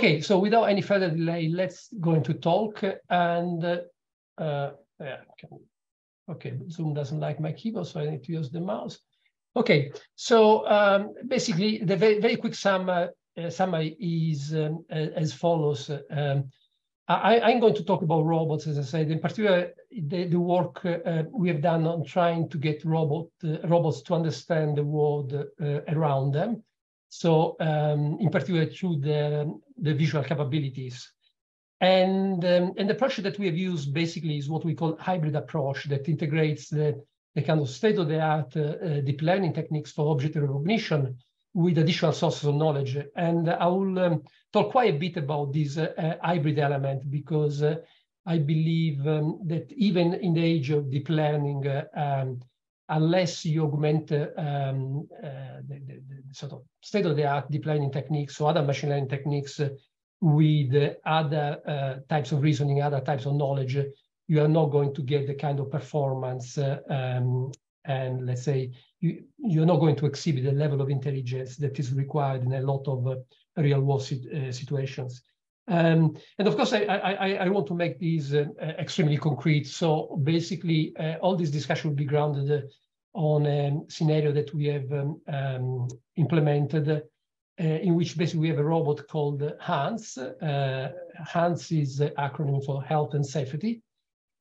Okay, so without any further delay, let's go into talk and uh, yeah, okay, Zoom doesn't like my keyboard, so I need to use the mouse. Okay, so um, basically the very, very quick summary, uh, summary is um, as follows. Um, I, am going to talk about robots, as I said, in particular, the, the work uh, we have done on trying to get robot, uh, robots to understand the world uh, around them. So um, in particular through the, the visual capabilities. And, um, and the approach that we have used basically is what we call hybrid approach that integrates the, the kind of state-of-the-art uh, uh, deep learning techniques for object recognition with additional sources of knowledge. And I will um, talk quite a bit about this uh, uh hybrid element because uh, I believe um, that even in the age of deep learning, uh, um, unless you augment um, the, the, the, sort of state-of-the-art deep learning techniques or other machine learning techniques with other types of reasoning, other types of knowledge, you are not going to get the kind of performance um, and let's say you, you're not going to exhibit the level of intelligence that is required in a lot of uh, real world sit, uh, situations. Um, and of course, I, I, I, want to make these uh, extremely concrete. So basically, uh, all this discussion will be grounded uh, on a scenario that we have um, um, implemented uh, in which basically we have a robot called Hans. Hans is the acronym for health and safety.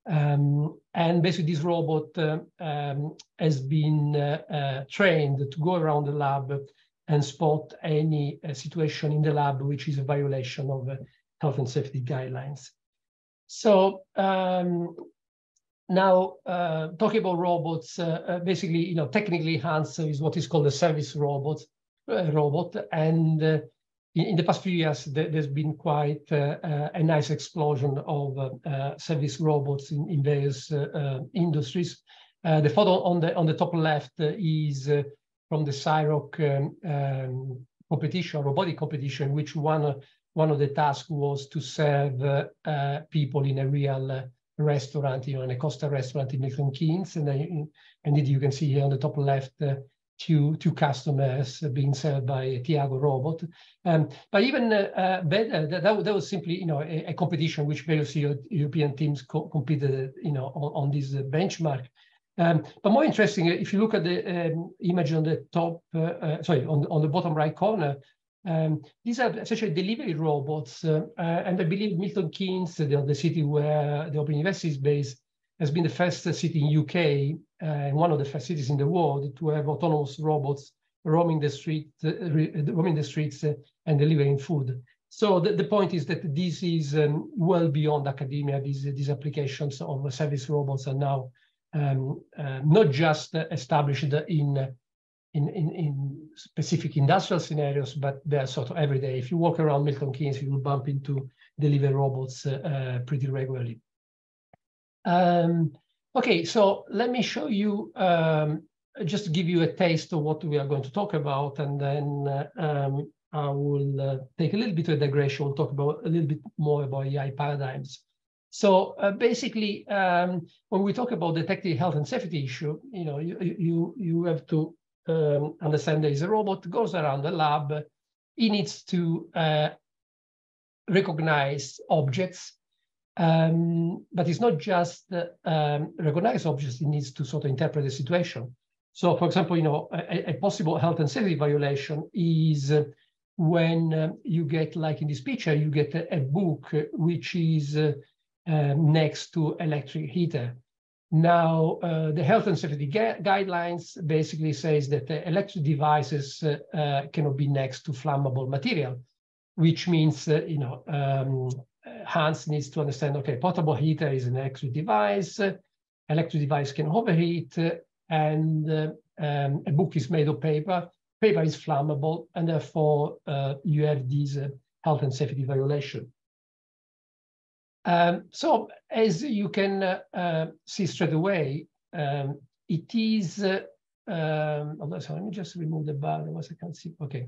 Um, and basically this robot uh, um, has been uh, uh, trained to go around the lab and spot any uh, situation in the lab which is a violation of uh, health and safety guidelines. So um, now uh, talking about robots, basically, you know, technically Hans is what is called a service robot, robot and in, the past few years, there's been quite uh, uh, a nice explosion of uh, service robots in, in various industries. the photo on the on the top left is from the SciRoc um, um, competition, robotic competition, which one one of the tasks was to serve uh, people in a real uh, restaurant, you know, in a Costa restaurant in Milton Keynes. And then, indeed, you can see here on the top left uh, to, to customers being served by a Tiago robot. Um, but even uh, uh better, that, that, was simply you know a, a competition which various European teams co competed you know on, on this benchmark. Um, but more interesting, if you look at the um, image on the top, uh, uh, sorry, on, on the bottom right corner, um, these are essentially delivery robots. Uh, uh, and I believe Milton Keynes, the, the city where the Open University is based, has been the first city in UK uh, and one of the first cities in the world to have autonomous robots roaming the street, uh, roaming the streets and delivering food. So the, the point is that this is um, well beyond academia. These these applications of service robots are now um, uh, not just established in, in, in, in, specific industrial scenarios, but they're sort of every day. If you walk around Milton Keynes, you will bump into delivery robots uh, uh, pretty regularly. Um, okay, so let me show you, um, just give you a taste of what we are going to talk about, and then uh, um, I will uh, take a little bit of a digression, we'll talk about a little bit more about AI paradigms. So uh, basically, um, when we talk about detecting health and safety issue, you know, you, you, you have to um, understand there is a robot goes around the lab. He needs to uh, recognize objects um, but it's not just um, recognize objects, it needs to sort of interpret the situation. So for example, you know, a, a possible health and safety violation is uh, when uh, you get, like in this picture, you get a, a book which is uh, um, next to electric heater. Now, uh, the health and safety guidelines basically says that the electric devices uh, uh, cannot be next to flammable material, which means, you know, um, Hans needs to understand, okay, portable heater is an electric device, electric device can overheat, and uh, um, a book is made of paper, paper is flammable, and therefore uh, you have these health and safety violation. Um, so as you can uh, uh, see straight away, um, it is, uh, um, so let me just remove the bar, otherwise I can't see, okay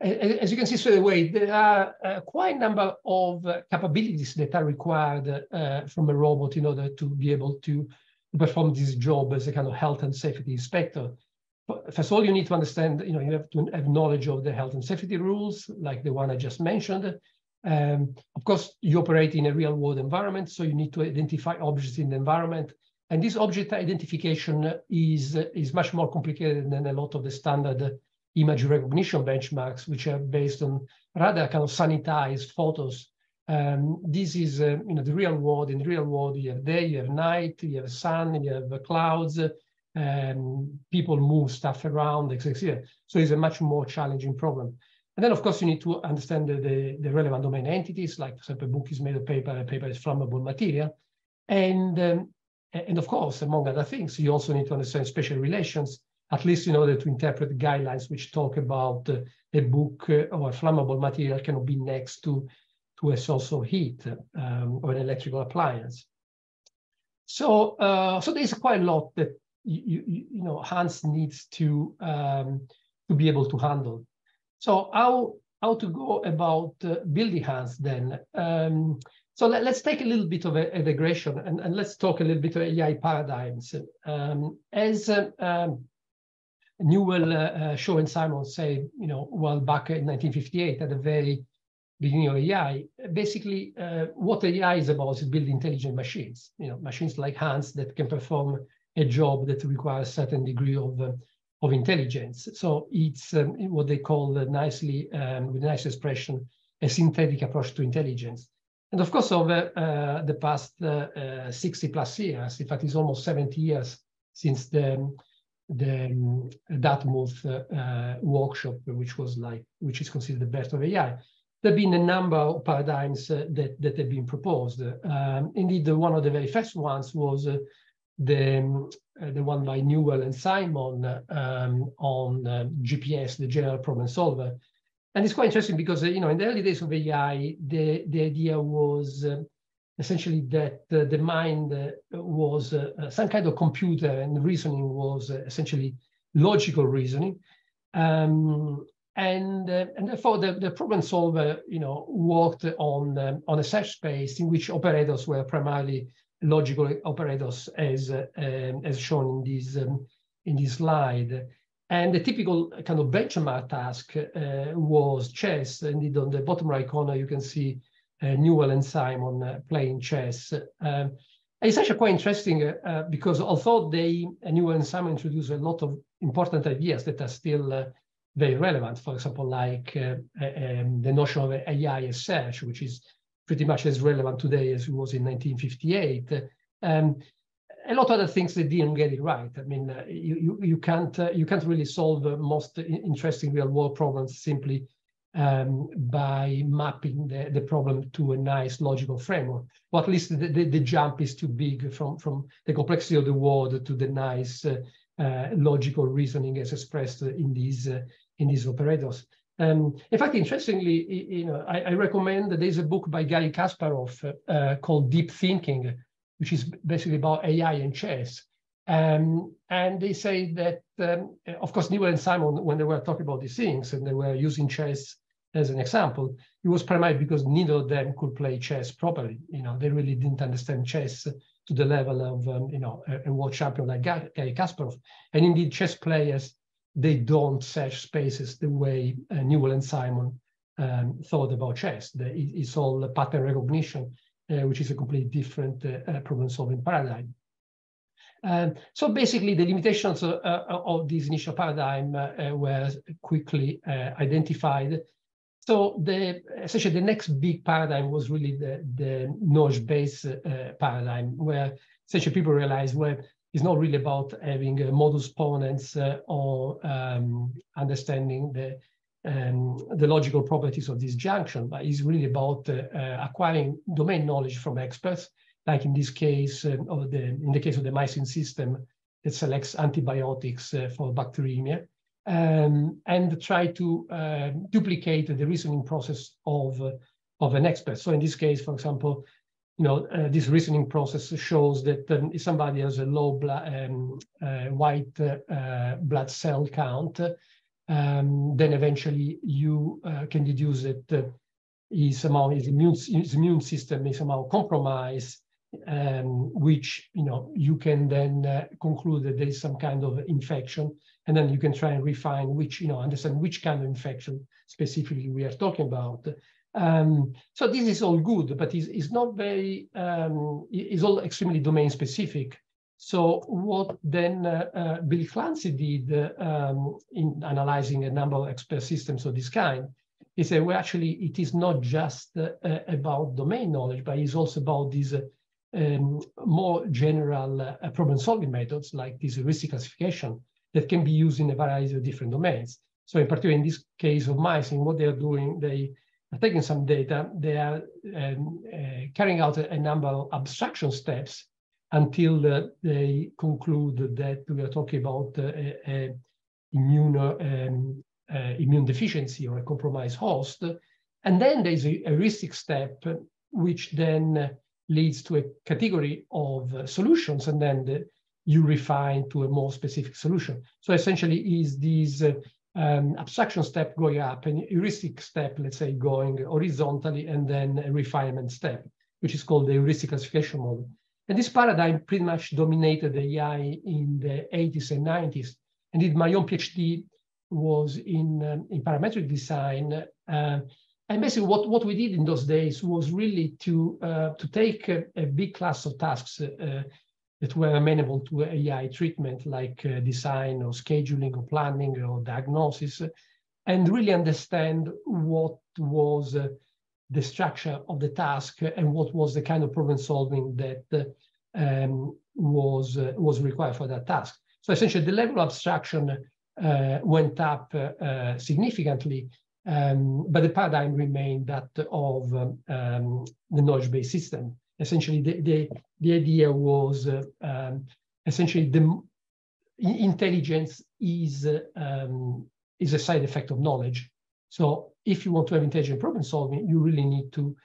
as you can see straight away, there are uh, quite a number of uh, capabilities that are required uh, from a robot in order to be able to perform this job as a kind of health and safety inspector. First of all, you need to understand, you know, you have to have knowledge of the health and safety rules, like the one I just mentioned. Um, of course, you operate in a real world environment, so you need to identify objects in the environment. And this object identification is, is much more complicated than a lot of the standard image recognition benchmarks, which are based on rather kind of sanitized photos. Um, this is, uh, you know, the real world. In the real world, you have day, you have night, you have sun, you have clouds, um, people move stuff around, etc. So it's a much more challenging problem. And then, of course, you need to understand the, the, the, relevant domain entities, like, for example, a book is made of paper, a paper is flammable material. And, um, and of course, among other things, you also need to understand spatial relations, at least in order to interpret guidelines which talk about uh, a book uh, or a flammable material cannot be next to, to a source of heat um, or an electrical appliance. So, uh, so there's quite a lot that you, you, you know Hans needs to um, to be able to handle. So how how to go about uh, building Hans then? Um, so let, us take a little bit of a, a digression and, and, let's talk a little bit of AI paradigms. Um, as uh, um, Newell, uh, uh, Shaw, and Simon say, you know, well back in 1958 at the very beginning of AI, basically uh, what AI is about is building intelligent machines, you know, machines like Hans that can perform a job that requires a certain degree of, uh, of intelligence. So it's um, what they call uh, nicely, um, with a nice expression, a synthetic approach to intelligence. And of course, over uh, the past uh, uh, 60 plus years, in fact, it's almost 70 years since the, the um, Dartmouth uh, workshop, which was like, which is considered the birth of AI, there have been a number of paradigms that, that have been proposed. Um, indeed, the, one of the very first ones was the, uh, the one by Newell and Simon um, on uh, GPS, the general problem solver. And it's quite interesting because, uh, you know, in the early days of AI, the, the idea was uh, essentially that uh, the mind uh, was some kind of computer and reasoning was essentially logical reasoning. Um, and, and therefore, the, the problem solver, you know, worked on, um, on a search space in which operators were primarily logical operators as, um, as shown in this, um, in this slide. And the typical kind of benchmark task uh, was chess. Indeed, on the bottom right corner, you can see uh, Newell and Simon uh, playing chess. Um, it's actually quite interesting uh, uh, because although they, uh, Newell and Simon introduced a lot of important ideas that are still very relevant, for example, like um, the notion of AI as search, which is pretty much as relevant today as it was in 1958. Um, a lot of other things they didn't get it right. I mean, uh, you, you, you can't uh, you can't really solve the most interesting real world problems simply um, by mapping the, the problem to a nice logical framework. Or at least the, the, the, jump is too big from, from the complexity of the world to the nice uh, uh logical reasoning as expressed in these uh, in these operators. Um, in fact, interestingly, you know, I, I, recommend that there's a book by Garry Kasparov uh, called Deep Thinking, which is basically about AI and chess. Um, and they say that, um, of course, Newell and Simon, when they were talking about these things and they were using chess as an example, it was primarily because neither of them could play chess properly. You know, they really didn't understand chess to the level of, um, you know, a, a world champion like Garry Kasparov. And indeed, chess players they don't search spaces the way uh, Newell and Simon um, thought about chess. The, it's all pattern recognition, uh, which is a completely different uh, uh problem-solving paradigm. Um, so basically, the limitations uh, uh, of this initial paradigm were quickly identified. So the essentially the next big paradigm was really the, the knowledge-based paradigm, where essentially people realized, well, it's not really about having uh, modus ponens uh, or um, understanding the um, the logical properties of this junction, but it's really about uh, uh acquiring domain knowledge from experts, like in this case, um, of the in the case of the MYCIN system that selects antibiotics uh, for bacteremia, um, and try to um, duplicate the reasoning process of uh, of an expert. So in this case, for example, you know, uh, this reasoning process shows that um, if somebody has a low um, uh, white uh, blood cell count, um, then eventually you uh, can deduce that uh, somehow his immune, his immune system is somehow compromised, um, which you know you can then uh, conclude that there is some kind of infection, and then you can try and refine which, you know, understand which kind of infection specifically we are talking about. Um, so this is all good, but it's, not very, um, it's all extremely domain specific. So what then uh, uh, Bill Clancey did um, in analyzing a number of expert systems of this kind he said, well, actually it is not just uh, about domain knowledge, but it's also about these uh, um, more general uh, problem solving methods like this heuristic classification that can be used in a variety of different domains. So in particular, in this case of MYCIN what they're doing, they are taking some data, they are um, uh, carrying out a, a, number of abstraction steps until uh, they conclude that we are talking about uh, a, immune, um, uh, immune deficiency or a compromised host. And then there's a heuristic step, which then leads to a category of solutions, and then the, you refine to a more specific solution. So essentially is this uh, um, abstraction step going up and heuristic step, let's say, going horizontally, and then a refinement step, which is called the heuristic classification model. And this paradigm pretty much dominated AI in the 80s and 90s. And did my own PhD was in, um, in parametric design. Uh, and basically what, what we did in those days was really to, uh, to take a, a, big class of tasks uh, that were amenable to AI treatment, like uh, design or scheduling or planning or diagnosis, and really understand what was uh, the structure of the task and what was the kind of problem solving that um, was, uh, was required for that task. So essentially the level of abstraction uh, went up uh, significantly, um, but the paradigm remained that of um, um the knowledge-based system essentially the, the, the idea was um, essentially the intelligence is, um, is a side effect of knowledge. So if you want to have intelligent problem solving, you really need to,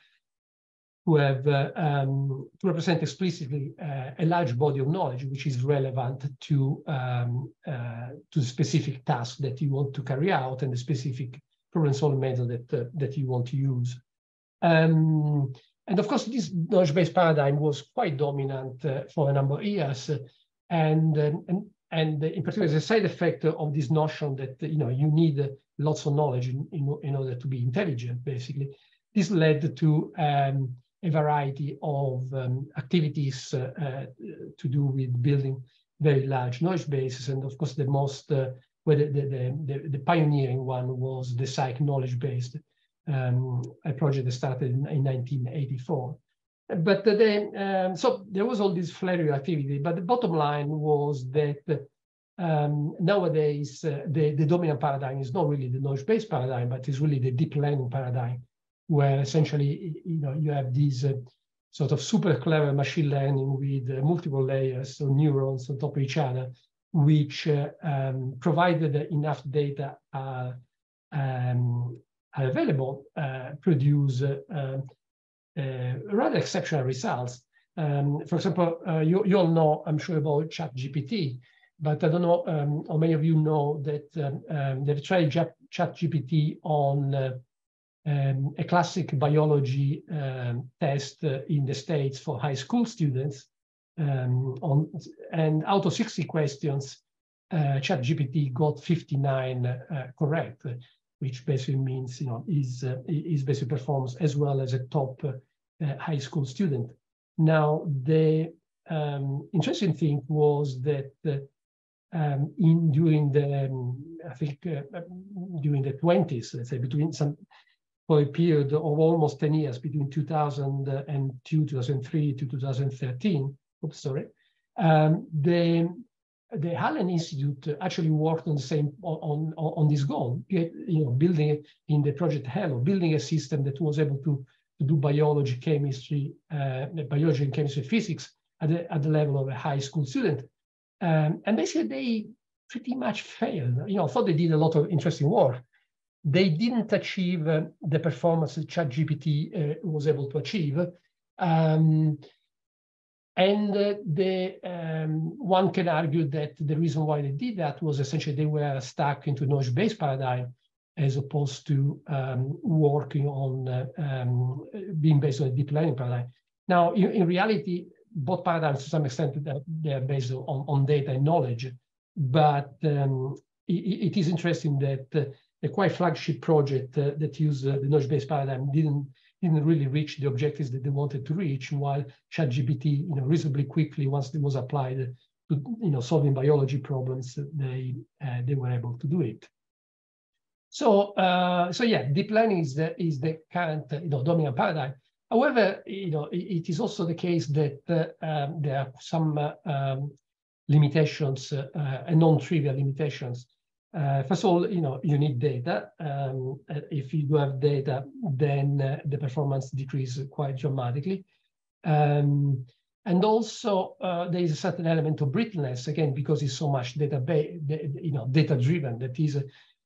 to have uh, um, to represent explicitly uh, a large body of knowledge which is relevant to um, uh, to the specific task that you want to carry out and the specific problem solving method that uh, that you want to use. Um, and of course, this knowledge-based paradigm was quite dominant uh, for a number of years. and, um, and, and in particular, as a side effect of this notion that you know you need lots of knowledge in, in, in order to be intelligent, basically, this led to um, a variety of um, activities uh, uh, to do with building very large knowledge bases. And of course, the most, uh, well, the, the, the, the, pioneering one was the Cyc knowledge base um, a project that started in, in 1984. But then, um, so there was all this flurry activity, but the bottom line was that um, nowadays uh, the, the dominant paradigm is not really the knowledge-based paradigm, but it's really the deep learning paradigm, where essentially you know you have these uh, sort of super clever machine learning with uh, multiple layers of neurons on top of each other, which uh, um, provided enough data um, are available uh, produce uh, uh, rather exceptional results. Um, for example, you, you all know, I'm sure, about ChatGPT, but I don't know um, how many of you know that um, um they've tried ChatGPT on um, a classic biology um, test uh, in the States for high school students. Um, on, and out of 60 questions, uh, ChatGPT got 59 uh, correct, which basically means, you know, is, uh, is basically performs as well as a top uh, high school student. Now, the um, interesting thing was that uh, um, in during the, um, I think uh, during the 20s, let's say between some, for a period of almost 10 years, between 2002, 2003 to 2013, oops, sorry, um, the the Allen Institute actually worked on the same on on, on this goal, you know, building in the project Halo, building a system that was able to, to do biology, chemistry, uh, biology and chemistry, physics at the, at the level of a high school student. Um, and basically, they pretty much failed. You know, thought they did a lot of interesting work. They didn't achieve uh, the performance that ChatGPT uh, was able to achieve. Um, and uh, the, um, one can argue that the reason why they did that was essentially they were stuck into knowledge-based paradigm as opposed to um, working on uh, um, being based on a deep learning paradigm. Now, in, in, reality, both paradigms to some extent they are based on, on data and knowledge, but um, it, it is interesting that uh, a quite flagship project uh, that used uh, the knowledge-based paradigm didn't didn't really reach the objectives that they wanted to reach, while ChatGPT, you know, reasonably quickly, once it was applied to, you know, solving biology problems, they uh, they were able to do it. So, uh, so yeah, deep learning is the is the current, you know, dominant paradigm. However, you know, it, it is also the case that uh, um, there are some uh, um, limitations uh, and non-trivial limitations uh, first of all, you know, you need data. Um, uh, if you do have data, then uh, the performance decreases quite dramatically. Um, and also, uh, there is a certain element of brittleness, again, because it's so much data, you know, data-driven. That is,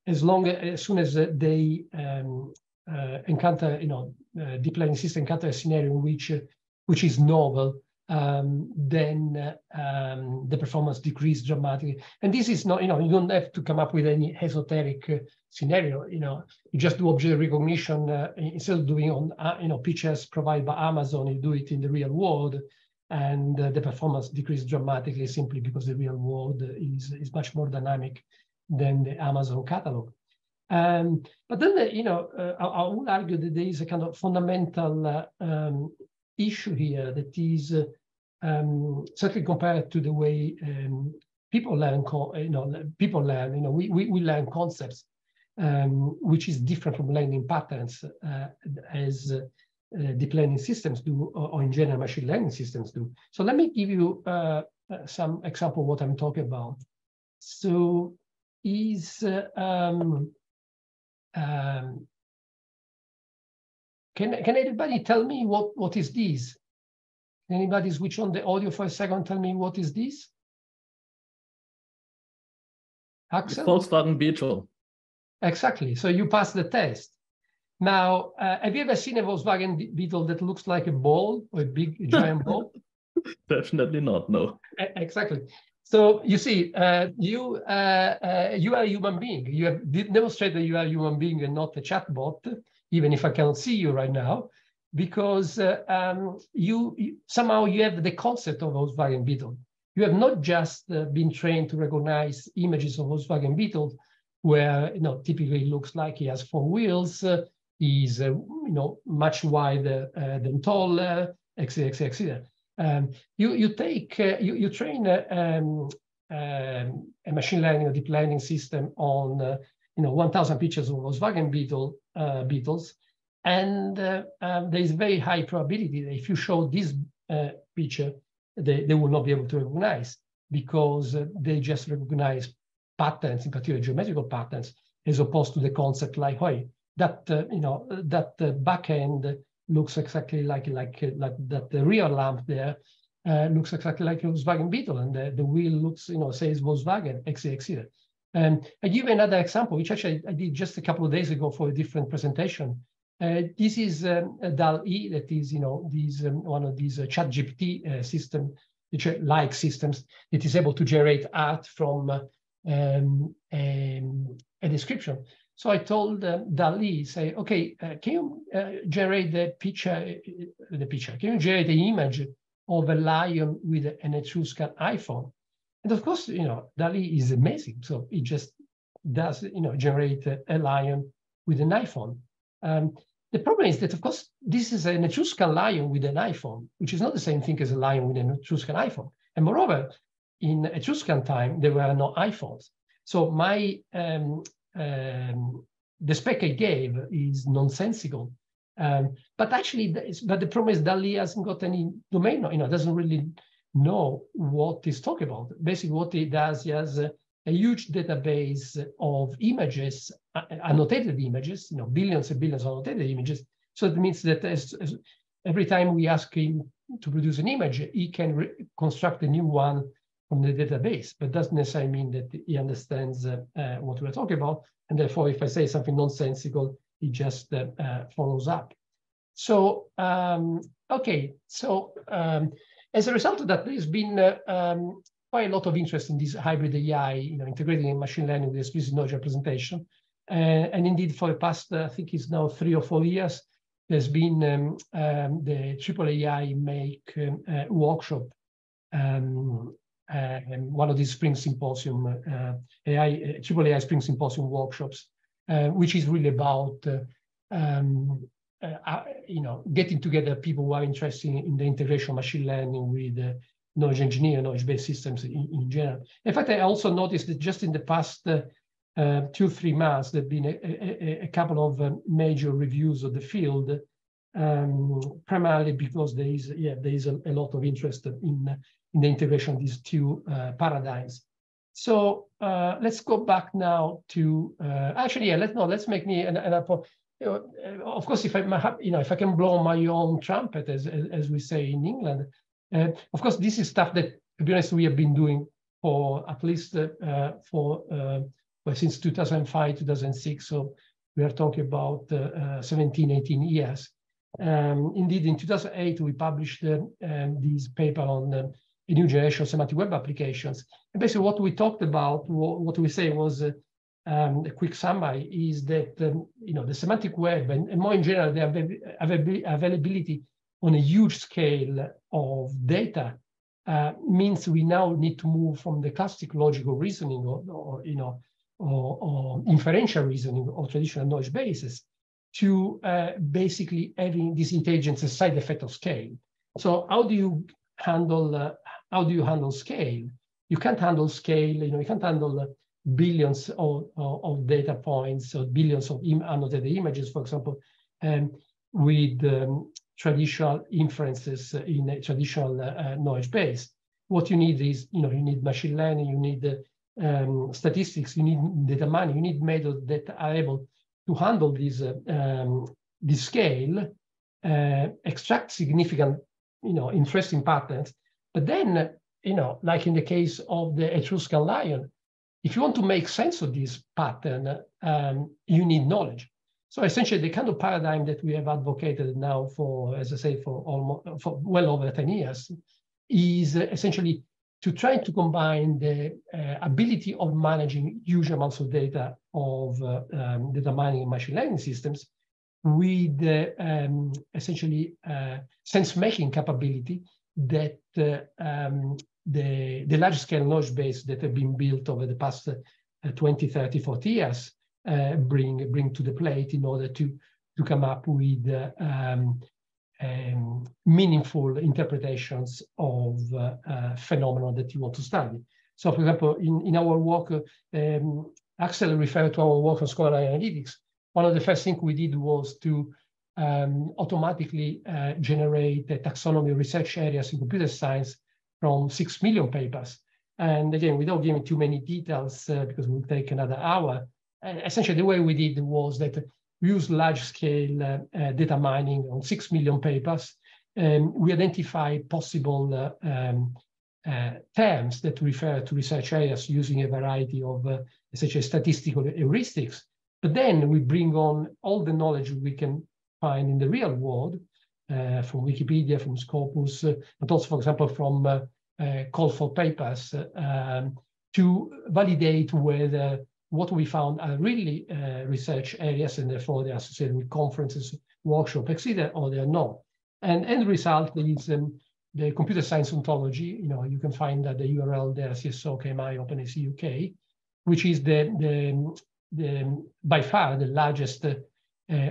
as long as soon as they um, uh, encounter, you know, deep learning system encounter a scenario which which is novel, um, then um, the performance decreased dramatically. And this is not, you know, you don't have to come up with any esoteric uh, scenario. You know, you just do object recognition uh, instead of doing on, uh, you know, pictures provided by Amazon, you do it in the real world, and uh, the performance decreased dramatically simply because the real world is is much more dynamic than the Amazon catalog. Um, but then, the, you know, uh, I, I, would argue that there is a kind of fundamental uh, um, issue here that is um, certainly compared to the way um, people learn, you know, people learn, you know, we, we, we learn concepts, um, which is different from learning patterns uh, as uh, deep learning systems do, or, or, in general machine learning systems do. So let me give you uh, uh some example what I'm talking about. So is, uh, um, um, can, can anybody tell me what, what is this? Anybody switch on the audio for a second? Tell me what is this? Axel? Volkswagen Beetle. Exactly. So you pass the test. Now, uh, have you ever seen a Volkswagen Beetle that looks like a ball or a big giant ball? Definitely not. No. Exactly. So you see, uh, you uh, uh, you are a human being. You have demonstrated that you are a human being and not a chatbot, even if I cannot see you right now because uh, um, you, you, somehow you have the concept of Volkswagen Beetle. You have not just uh, been trained to recognize images of Volkswagen Beetle, where you know typically looks like he has four wheels, uh, he's uh, you know much wider uh, than taller, etc. etc. etc. Um, you you take uh, you you train um, um, a machine learning or deep learning system on you know 1,000 pictures of Volkswagen Beetle Beetles and uh, um, there is very high probability that if you show this uh, picture, they, they will not be able to recognize because uh, they just recognize patterns, in particular geometrical patterns, as opposed to the concept like, hey, that uh, you know that uh, back end looks exactly like like like that the rear lamp there uh, looks exactly like a Volkswagen Beetle, and the, the wheel looks you know says Volkswagen, etc. Um, I give another example, which actually I did just a couple of days ago for a different presentation. Uh, this is um, DALL-E, that is, you know, these um, one of these uh, chat GPT uh, system, like systems, that is able to generate art from uh, um, um, a description. So I told uh, DALL-E, say, okay, uh, can you uh, generate the picture, the picture, can you generate the image of a lion with an Etruscan iPhone? And of course, you know, DALL-E is amazing. So it just does, you know, generate a, a lion with an iPhone. Um, the problem is that, of course, this is an Etruscan lion with an iPhone, which is not the same thing as a lion with an Etruscan iPhone. And moreover, in Etruscan time, there were no iPhones. So my um, um, the spec I gave is nonsensical. Um, but actually, but the problem is DALL-E hasn't got any domain, you know, doesn't really know what he's talking about. Basically, what he does, he has a, a huge database of images, uh, annotated images, you know, billions and billions of annotated images. So it means that as, as every time we ask him to produce an image, he can construct a new one from the database, but doesn't necessarily mean that he understands uh, uh, what we're talking about. And therefore, if I say something nonsensical, he just uh, uh follows up. So, um, okay, so um, as a result of that, there's been uh, um, quite a lot of interest in this hybrid AI, you know, integrating machine learning with explicit knowledge representation. Uh, and indeed, for the past, uh, I think it's now three or four years, there's been um, um, the Triple AI Make um, uh, workshop um, um, one of these Spring Symposium, uh, AI, Triple AI Spring Symposium workshops, which is really about um, uh, you know, getting together people who are interested in the integration of machine learning with uh, knowledge engineering, knowledge-based systems in, in, general. In fact, I also noticed that just in the past uh, uh, two, three months, there have been a, a, a couple of um, major reviews of the field, um, primarily because there is, yeah, there is a, a, lot of interest in, in the integration of these two uh, paradigms. So uh, let's go back now to, actually, yeah, let's, no, let's make me an, an know, uh, of course, if I, you know, if I can blow my own trumpet, as as, we say in England, uh, of course, this is stuff that, to be honest, we have been doing for at least uh, for uh, well, since 2005, 2006. So we are talking about uh, 17, 18 years. Um, indeed, in 2008, we published uh, um, this paper on a new generation of semantic web applications. And basically, what we talked about, what we say was um, a quick summary is that um, you know the semantic web and, and more in general the avail availability on a huge scale of data uh, means we now need to move from the classic logical reasoning or, or you know or, or, inferential reasoning or traditional knowledge bases to uh, basically having this intelligence side effect of scale. So how do you handle uh, how do you handle scale? You can't handle scale. You know you can't handle billions of, of, data points or billions of Im annotated images, for example, um, with um, traditional inferences in a traditional uh, knowledge base. What you need is, you know, you need machine learning, you need um, statistics, you need data mining, you need methods that are able to handle this, uh, um, this scale, uh, extract significant, you know, interesting patterns, but then, you know, like in the case of the Etruscan lion, if you want to make sense of this pattern, um, you need knowledge. So essentially, the kind of paradigm that we have advocated now for, as I say, for almost for well over 10 years, is essentially to try to combine the uh, ability of managing huge amounts of data of uh, um, data mining and machine learning systems with uh, um, essentially uh, sense making capability that uh, um, the, the large scale knowledge base that have been built over the past uh, 20, 30, 40 years bring, bring to the plate in order to, to come up with uh, um, um, meaningful interpretations of uh, uh, phenomena that you want to study. So for example, in, in our work, um, Axel referred to our work on scholarly analytics. One of the first things we did was to um, automatically uh, generate taxonomy research areas in computer science from 6 million papers. And again, without giving too many details, uh, because it will take another hour, uh, essentially the way we did was that we used large scale uh, uh data mining on 6 million papers. And we identify possible uh, um, uh, terms that refer to research areas using a variety of essentially statistical heuristics. But then we bring on all the knowledge we can find in the real world uh, from Wikipedia, from Scopus, uh, but also, for example, from uh, call for papers um, to validate whether what we found are really research areas and therefore they're associated with conferences, workshops, etc., or they're not. And end result is um, the computer science ontology. You know, you can find that the URL there, CSO KMI OpenAC UK, which is the, the, the by far the largest uh,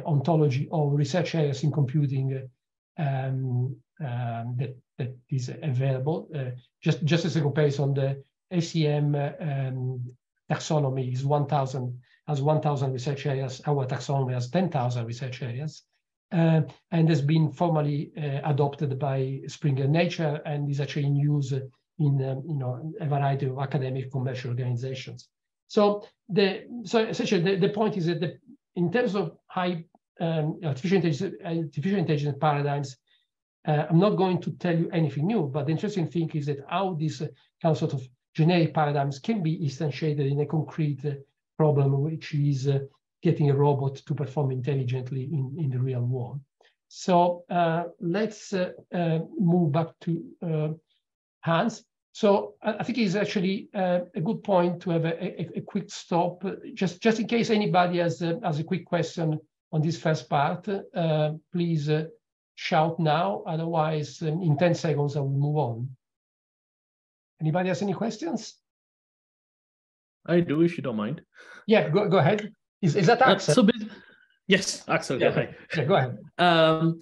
ontology of research areas in computing um, um, that, that is available. Uh, just, just as a comparison, the ACM um, taxonomy is 1,000 has 1,000 research areas. Our taxonomy has 10,000 research areas. Uh, and has been formally uh, adopted by Springer Nature and is actually in use in um, you know a variety of academic commercial organizations. So the so essentially the, the point is that the, in terms of high um, artificial, intelligence, artificial intelligence paradigms, uh, I'm not going to tell you anything new, but the interesting thing is that how these uh, kind of sort of generic paradigms can be instantiated in a concrete uh, problem, which is uh, getting a robot to perform intelligently in, in the real world. So uh, let's uh, move back to Hans. So I think it's actually a good point to have a, a, a, quick stop, just, just in case anybody has, has a quick question on this first part, uh, please uh, shout now. Otherwise, um, in 10 seconds, I will move on. Anybody has any questions? I do, if you don't mind. Yeah, go, go ahead. Is, is that Axel? Uh, so, yes, Axel. Yeah, yeah, go ahead. Um,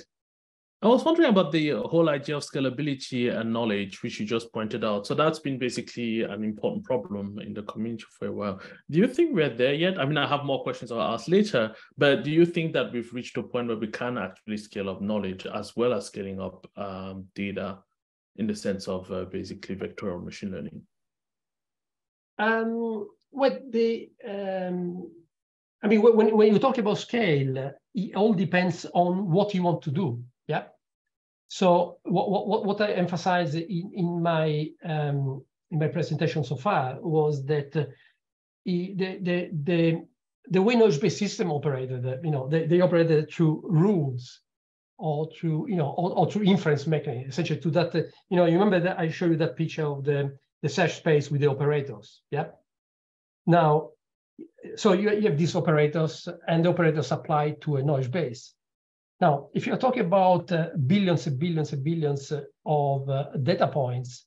I was wondering about the whole idea of scalability and knowledge, which you just pointed out. So that's been basically an important problem in the community for a while. Do you think we're there yet? I mean, I have more questions I'll ask later, but do you think that we've reached a point where we can actually scale up knowledge as well as scaling up um, data in the sense of uh, basically vectorial machine learning? Um, what the um, I mean, when, when you talk about scale, it all depends on what you want to do. Yeah. So what what what I emphasized in in my um, in my presentation so far was that uh, the the the the way knowledge-based system operated, you know, they, they operated through rules or through, you know, or, or inference mechanism, essentially to that, uh, you know, you remember that I showed you that picture of the, the search space with the operators, yeah? Now, so you, you have these operators and the operators apply to a knowledge base. Now, if you're talking about uh, billions and billions and billions of uh, data points,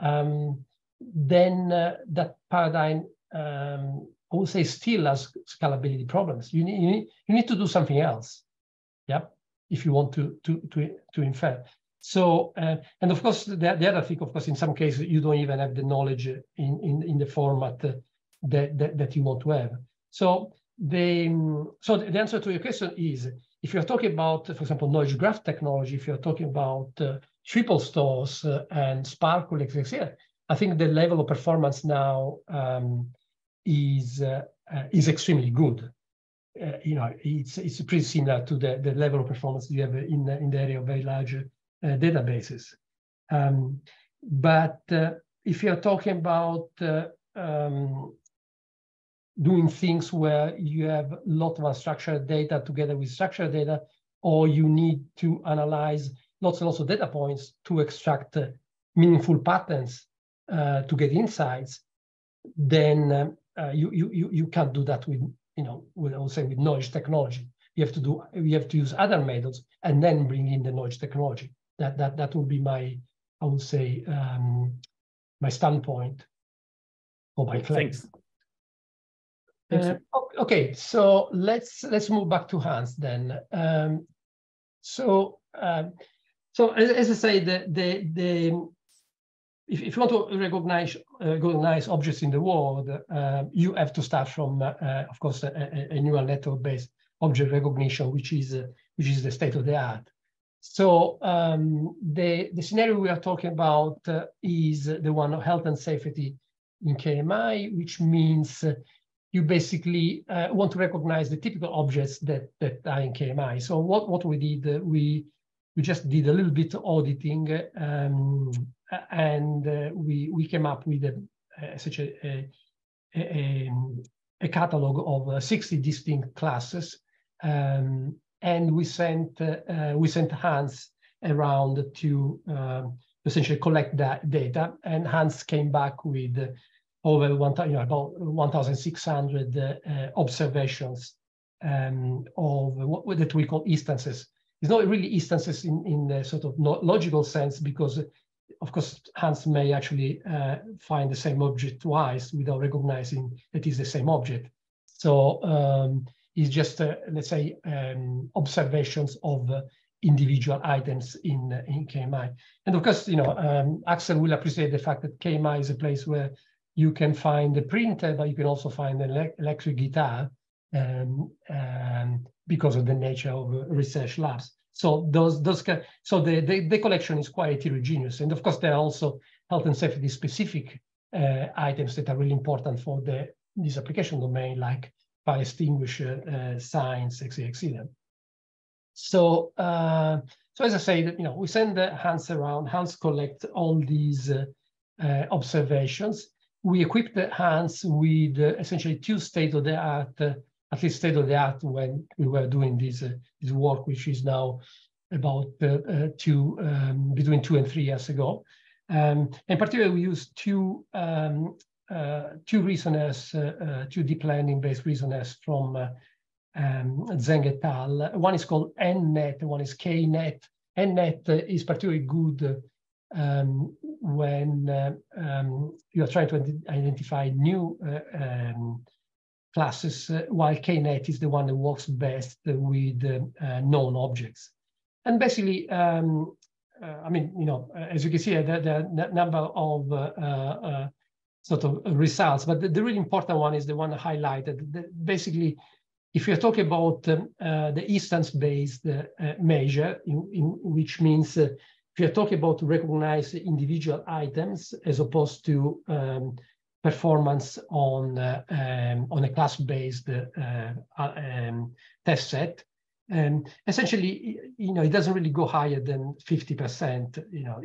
um, then uh, that paradigm, um, I would say, still has scalability problems. You need, you need, you need to do something else, yeah, if you want to to to to infer. So, uh, and of course, the, the other thing, of course, in some cases, you don't even have the knowledge in in, in the format that, that that you want to have. So the so the answer to your question is if you're talking about, for example, knowledge graph technology, if you're talking about uh, triple stores uh, and SPARQL, etc., I think the level of performance now um, is uh, uh is extremely good. Uh, you know, it's it's pretty similar to the, the level of performance you have in in the area of very large uh, databases. Um, but if you're talking about um, doing things where you have a lot of unstructured data together with structured data, or you need to analyze lots and lots of data points to extract uh, meaningful patterns uh, to get insights, then uh, uh you, you, you can't do that with, you know, with, I would say with knowledge technology. You have to do, you have to use other methods and then bring in the knowledge technology. That, that, that would be my, I would say, um, my standpoint or my claim. Thanks. Uh, okay, so let's let's move back to Hans then. Um, so um, so as, as, I say, the the the if, if you want to recognize uh, recognize objects in the world, uh, you have to start from, uh, of course, a, a, neural network-based object recognition, which is uh, which is the state of the art. So um, the the scenario we are talking about uh, is the one of health and safety in KMI, which means you basically uh, want to recognize the typical objects that, that are in KMI. So what, what we did, uh, we, we just did a little bit of auditing um, and uh, we, we came up with a, such a, a, a, a, catalog of uh, 60 distinct classes. Um, and we sent, uh, we sent Hans around to um, essentially collect that data. And Hans came back with over one, you know, about 1,600 uh, observations um, of what that we call instances. It's not really instances in, in the sort of logical sense because, of course, Hans may actually uh, find the same object twice without recognizing that it's the same object. So um, it's just, uh, let's say, um, observations of uh, individual items in, uh, in KMI. And of course, you know, um, Axel will appreciate the fact that KMI is a place where you can find the printer, but you can also find an electric guitar um, um, because of the nature of research labs. So those those so the, the, the collection is quite heterogeneous, and of course there are also health and safety specific uh, items that are really important for the this application domain, like fire extinguisher, uh, signs, etc. So uh, so as I say, that you know we send the Hans around. Hans collect all these uh, uh, observations we equip the Hans with uh, essentially two state-of-the-art, at least state-of-the-art when we were doing this, uh, this work, which is now about uh, uh, two, um, between two and three years ago. Um, in particular, we used two, um, uh, two reasoners, two deep learning-based reasoners from um, Zeng et al. One is called NNet, one is KNet. NNet is particularly good um, when uh, um, you are trying to identify new uh, um, classes, uh, while KNet is the one that works best with uh, known objects. And basically, um, uh, I mean, you know, as you can see, there, there are a number of sort of results, but the, the, really important one is the one highlighted. Basically, if you're talking about um, uh, the instance-based uh, measure, in, in, which means if you're talking about recognize individual items as opposed to um, performance on um, on a class-based uh, um, test set, and um, essentially, you know, it doesn't really go higher than 50%. You know,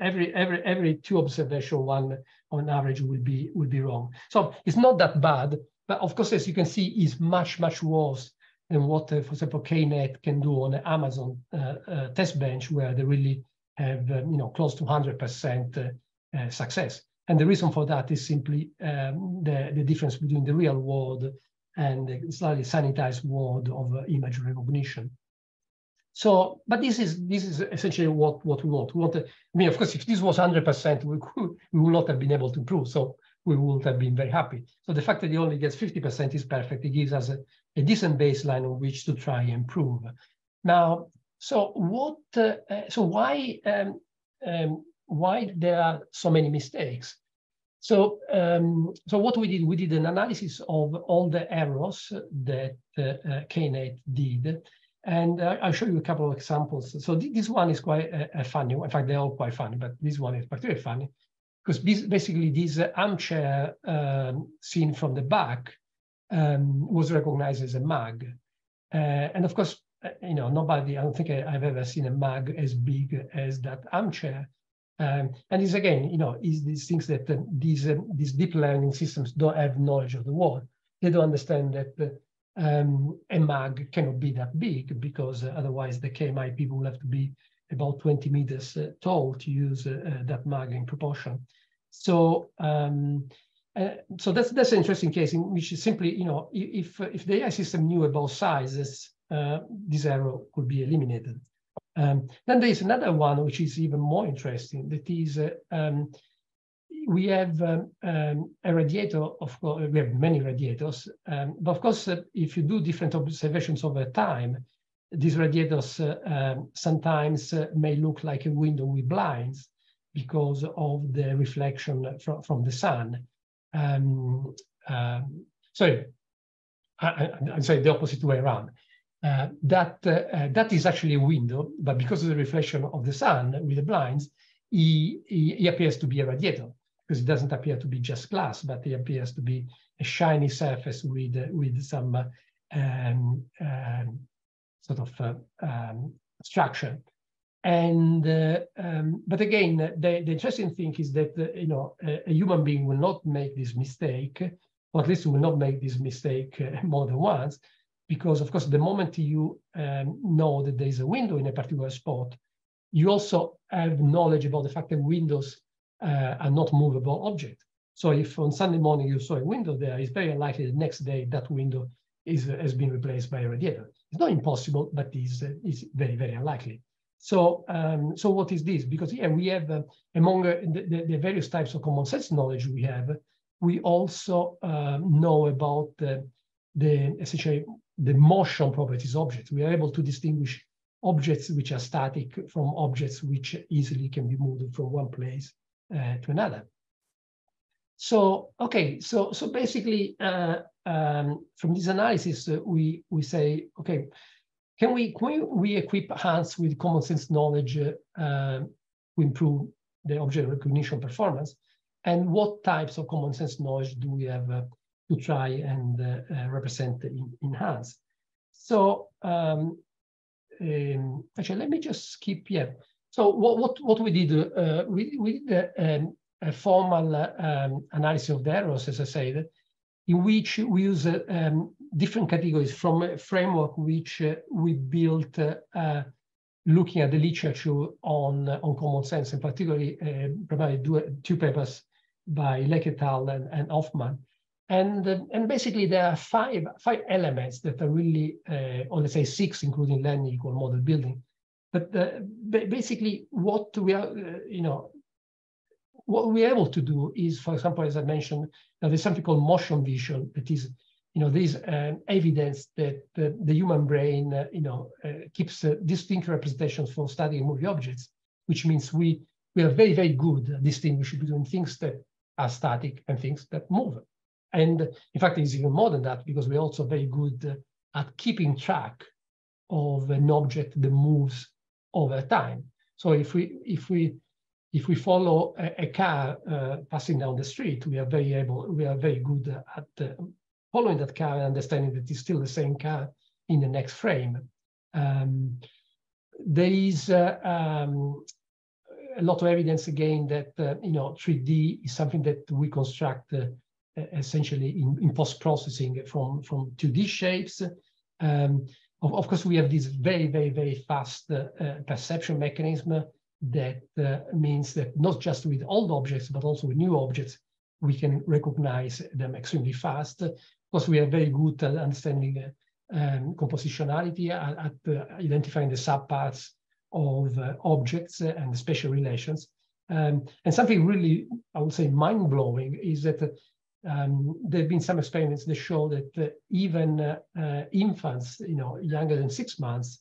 every every every two observation, one on average will be will be wrong. So it's not that bad, but of course, as you can see, is much, much worse than what, uh, for example, KNet can do on the Amazon uh, uh, test bench, where they really have, um, you know, close to 100% uh, uh, success. And the reason for that is simply um, the, the difference between the real world and the slightly sanitized world of uh, image recognition. So, but this is this is essentially what what we want. We want. To, I mean, of course, if this was 100%, we could we would not have been able to prove. So we would have been very happy. So the fact that he only gets 50% is perfect. It gives us a, a, decent baseline on which to try and improve. Now, so what? Uh, uh, so why? Um, um, why there are so many mistakes? So, um, so what we did, we did an analysis of all the errors that uh, uh, KNet did, and uh, I'll show you a couple of examples. So th this one is quite a funny. one. In fact, they're all quite funny, but this one is particularly funny because basically this armchair um, seen from the back um, was recognized as a mug. Uh, and of course, uh, you know, nobody, I don't think I, have ever seen a mug as big as that armchair. Um, and it's again, you know, is these things that uh, these uh, these deep learning systems don't have knowledge of the world. They don't understand that um, a mug cannot be that big because uh, otherwise the KMI people will have to be about 20 meters uh, tall to use uh, uh, that margin proportion. So um, uh, so that's that's an interesting case in which simply, you know, if if the AI system knew about sizes, uh, this error could be eliminated. Um, then there is another one which is even more interesting. That is, uh, um, we have um, um a radiator. Of course, we have many radiators, um, but of course, if you do different observations over time, these radiators uh, um, sometimes uh, may look like a window with blinds because of the reflection from, from the sun. Um, sorry, I, I, say the opposite way around. Uh, that uh, uh, that is actually a window, but because of the reflection of the sun with the blinds, he, he, he, appears to be a radiator because it doesn't appear to be just glass, but it appears to be a shiny surface with with some um, um sort of uh, um, structure. And uh, um, but again, the, the interesting thing is that uh, you know a, a, human being will not make this mistake, or at least will not make this mistake uh, more than once, because of course the moment you um, know that there is a window in a particular spot, you also have knowledge about the fact that windows uh, are not movable objects. So if on Sunday morning you saw a window there, it's very unlikely the next day that window is, has been replaced by a radiator. It's not impossible, but is is very very unlikely. So um, so what is this? Because here we have uh, among uh, the, the, various types of common sense knowledge we have, we also um, know about the, the essentially the motion properties objects. We are able to distinguish objects which are static from objects which easily can be moved from one place uh, to another. So okay, so so basically uh, um, from this analysis, uh, we, we say, okay, can we, can we, equip Hans with common sense knowledge uh, to improve the object recognition performance? And what types of common sense knowledge do we have uh, to try and uh, uh, represent in? So um, um, actually, let me just skip here. So what, what, what we did, uh, we, we did um, a formal um, analysis of the errors, as I said, in which we use uh, um, different categories from a framework which uh, we built uh, looking at the literature on, on common sense, and particularly provided two papers by Lake et al. and, and Hoffman. And, and basically there are five, five elements that are really, uh, or let's say six, including learning equal model building, but basically what we are, uh, you know, what we're able to do is, for example, as I mentioned, there's something called motion vision that is, you know, there's um, evidence that the, the human brain, uh, you know, uh, keeps uh, distinct representations for studying moving objects, which means we we are very, very good at distinguishing between things that are static and things that move. And in fact, it's even more than that because we're also very good at keeping track of an object that moves over time. So if we if we if we follow a, a car uh, passing down the street, we are very able, we are very good at uh, following that car and understanding that it's still the same car in the next frame. Um, there is uh, um, a lot of evidence again that uh, you know 3D is something that we construct uh, essentially in, in post-processing from from 2D shapes. Um, of, of, course, we have this very very very fast uh, perception mechanism that uh, means that not just with old objects, but also with new objects, we can recognize them extremely fast. Of course, we are very good at understanding um, compositionality, at, at uh, identifying the subparts of uh, objects and the spatial relations. Um, and something really, I would say, mind-blowing is that um, there have been some experiments that show that uh, even uh, infants, you know, younger than six months,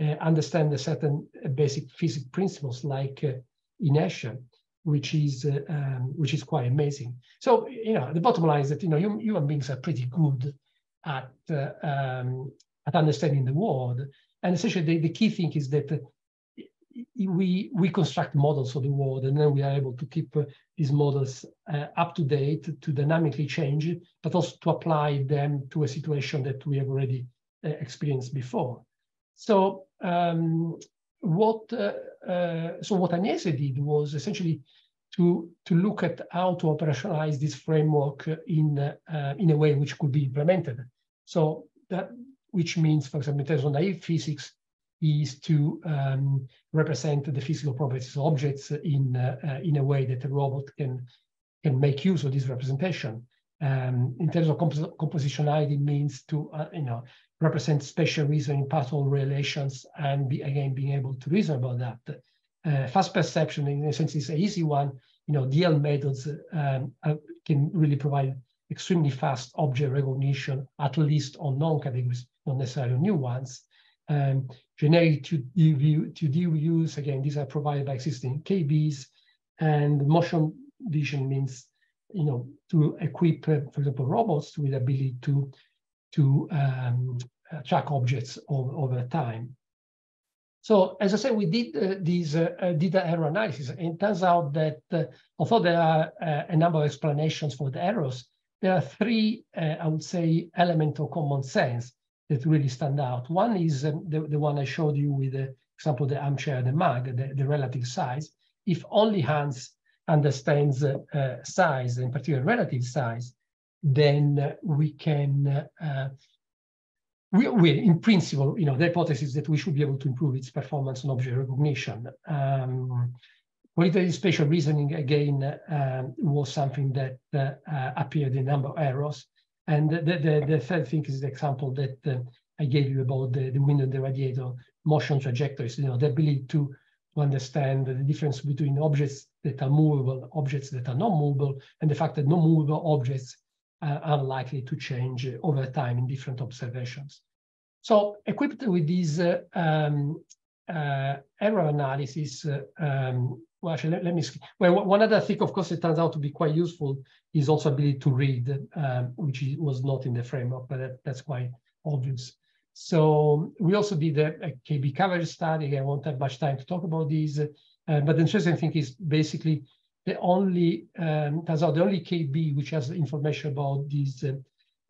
uh, understand certain uh, basic physics principles like uh, inertia, which is um, which is quite amazing. So you know, the bottom line is that you know human beings are pretty good at um, at understanding the world, and essentially the, the key thing is that we we construct models of the world and then we are able to keep uh, these models uh, up to date to dynamically change but also to apply them to a situation that we have already uh, experienced before so um, what uh, uh, so what Agnese did was essentially to to look at how to operationalize this framework in uh, in a way which could be implemented. So that which means, for example, in terms of naive physics, is to um, represent the physical properties of objects in uh, in a way that a robot can can make use of this representation. Um, in terms of comp compositionality, means to uh, you know represent spatial reasoning, partial relations, and be, again, being able to reason about that. Uh, fast perception, in a sense, is an easy one. You know, DL methods um, uh, can really provide extremely fast object recognition, at least on known categories, not necessarily new ones. Um, generic 2D, view, 2D views, again, these are provided by existing KBs, and motion vision means, you know, to equip, uh, for example, robots with the ability to to um, uh, track objects over, over time. So as I said, we did uh, these uh, uh, data error analysis. And it turns out that uh, although there are a number of explanations for the errors, there are three, I would say, elements of common sense that really stand out. One is um, the, the one I showed you with the example, the armchair, the mug, the, the relative size. If only Hans understands size, in particular relative size, then we can we, we, in principle, you know, the hypothesis that we should be able to improve its performance on object recognition. Um, qualitative spatial reasoning, again, uh, was something that uh, uh, appeared in a number of errors. And the, the, the third thing is the example that uh, I gave you about the, the window and the radiator motion trajectories, you know, the ability to, to understand the difference between objects that are movable, objects that are not movable, and the fact that non-movable objects uh, are likely to change over time in different observations. So equipped with this uh, um, uh, error analysis, uh, um, well, actually, let, let, me, well, one other thing, of course, it turns out to be quite useful is also ability to read, um, which was not in the framework, but that, that's quite obvious. So we also did a, a, KB coverage study. I won't have much time to talk about these, uh, but the interesting thing is basically the only, um, turns out the only KB which has information about these uh,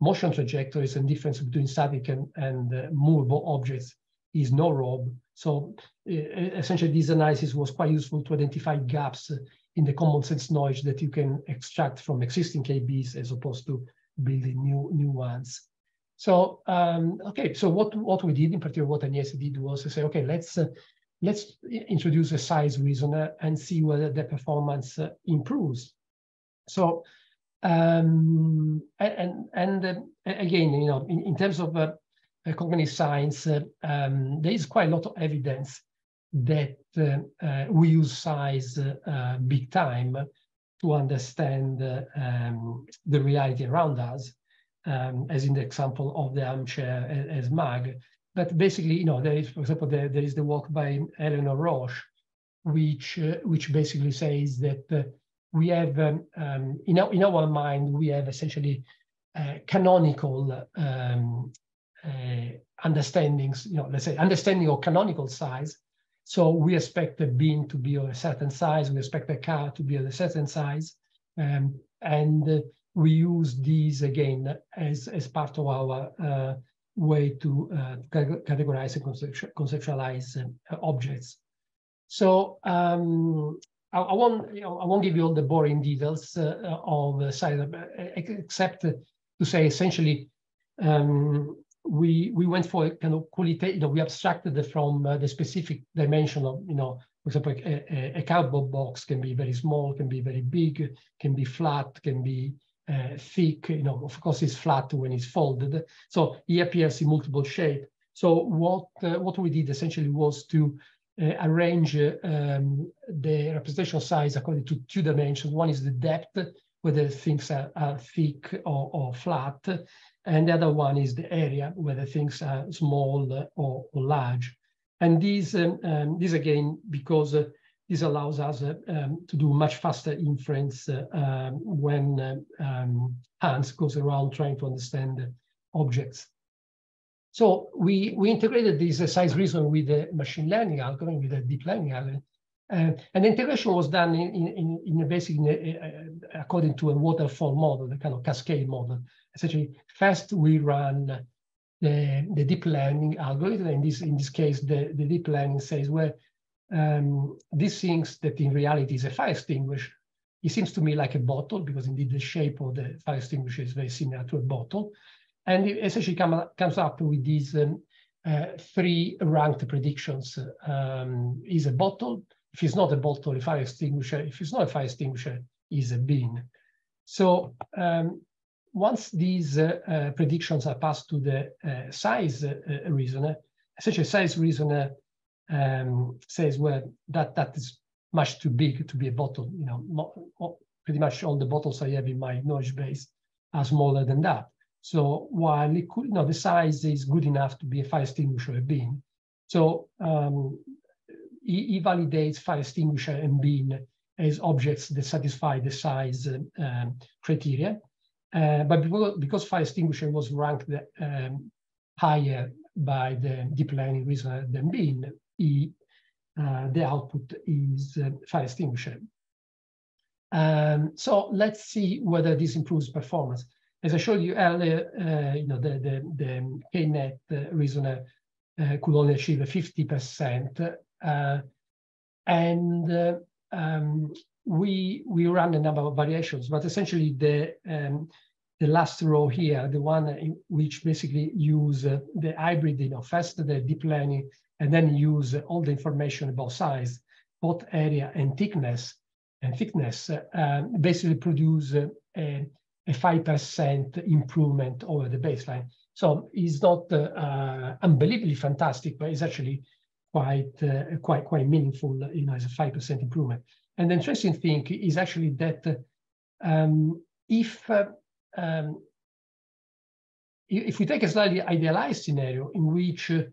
motion trajectories and difference between static and, and uh, movable objects is NOROB. So uh, essentially this analysis was quite useful to identify gaps in the common sense knowledge that you can extract from existing KBs as opposed to building new, new ones. So, um, okay, so what, what we did, in particular what Agnese did was to say, okay, let's uh, let's introduce a size reasoner and see whether the performance uh, improves. So, um, and, and uh, again, you know, in, in terms of uh, cognitive science, uh, um, there is quite a lot of evidence that we use size big time to understand um, the reality around us, um, as in the example of the armchair as mag. But basically, you know, there is, for example, there, there is the work by Eleanor Rosch, which uh, which basically says that uh, we have um, um, in our in our mind we have essentially uh, canonical um, uh, understandings. You know, let's say understanding of canonical size. So we expect a bean to be of a certain size. We expect a car to be of a certain size, um, and uh, we use these again as as part of our uh, way to categorize and conceptualize objects. So um, I, I, won't, you know, I won't give you all the boring details uh, of the site, except to say essentially um, we we went for a kind of qualitative, you know, we abstracted from uh, the specific dimension of, you know, for example, a, a, cardboard box can be very small, can be very big, can be flat, can be uh, thick, you know, of course it's flat when it's folded. So it appears in multiple shape. So what uh, what we did essentially was to uh, arrange um, the representation size according to two dimensions. One is the depth, whether things are, are thick or, or, flat, and the other one is the area, whether things are small or, or large. And these, um, um, these again, because uh, this allows us uh, um, to do much faster inference uh, um, when um, Hans goes around trying to understand objects. So we, we integrated this uh, size reason with the machine learning algorithm, with the deep learning algorithm. Uh, and the integration was done in, in, in a basic, in a, uh, according to a waterfall model, the kind of cascade model. Essentially, first we run the, the deep learning algorithm. In this, in this case, the, the deep learning says, well, um, these things that in reality is a fire extinguisher. It seems to me like a bottle because indeed the shape of the fire extinguisher is very similar to a bottle. And it essentially come, comes up with these um, uh, three ranked predictions. Um, is a bottle, if it's not a bottle, a fire extinguisher, if it's not a fire extinguisher, is a bin. So um, once these uh, uh, predictions are passed to the uh, size reasoner, essentially size reasoner um, says, well, that, that is much too big to be a bottle. You know, pretty much all the bottles I have in my knowledge base are smaller than that. So while it could, you know, the size is good enough to be a fire extinguisher bin, so um, he, he, validates fire extinguisher and bin as objects that satisfy the size um, criteria. Uh, but because, because, fire extinguisher was ranked um, higher by the deep learning reasoner than bin, he, uh, the output is uh, fire extinguisher. Um, so let's see whether this improves performance as I showed you earlier, uh, you know, the, the, the KNet uh, reasoner could only achieve 50%. Uh, and um, we, we ran a number of variations, but essentially the, um, the last row here, the one in which basically use uh, the hybrid, you know, first the deep learning, and then use all the information about size, both area and thickness, and thickness, basically produce a a 5% improvement over the baseline. So it's not uh, unbelievably fantastic, but it's actually quite, uh, quite, quite meaningful, you know, as a 5% improvement. And the interesting thing is actually that um, if, uh, um, if we take a slightly idealized scenario in which, uh,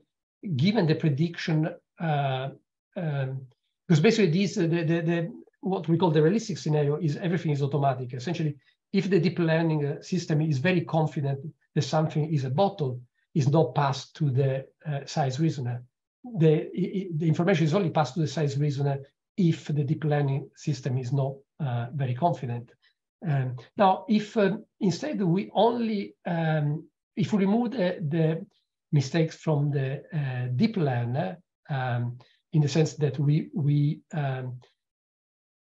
given the prediction, uh, um, because basically these, the, the, the, what we call the realistic scenario is everything is automatic. Essentially, if the deep learning uh, system is very confident that something is a bottle, is not passed to the uh, size reasoner. The, the information is only passed to the size reasoner if the deep learning system is not uh, very confident. Um, now, if uh, instead we only, um, if we remove the, the, mistakes from the uh, deep learner, um, in the sense that we, we um,